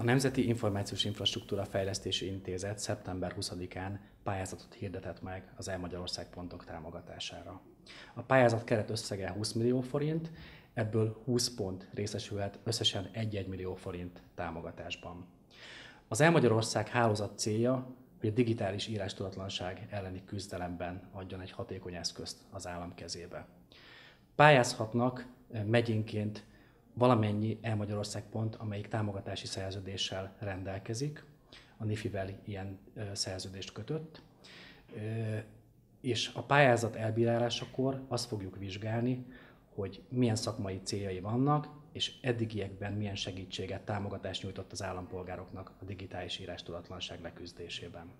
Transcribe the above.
A Nemzeti Információs Infrastruktúra Fejlesztési Intézet szeptember 20-án pályázatot hirdetett meg az E-Magyarország pontok támogatására. A pályázat keret összege 20 millió forint, ebből 20 pont részesülhet összesen 1-1 millió forint támogatásban. Az E-Magyarország hálózat célja, hogy a digitális írástudatlanság elleni küzdelemben adjon egy hatékony eszközt az állam kezébe. Pályázhatnak megyénként valamennyi E-Magyarország pont, amelyik támogatási szerződéssel rendelkezik, a NIFI-vel ilyen szerződést kötött, és a pályázat elbírálásakor azt fogjuk vizsgálni, hogy milyen szakmai céljai vannak, és eddigiekben milyen segítséget, támogatást nyújtott az állampolgároknak a digitális írás tudatlanság leküzdésében.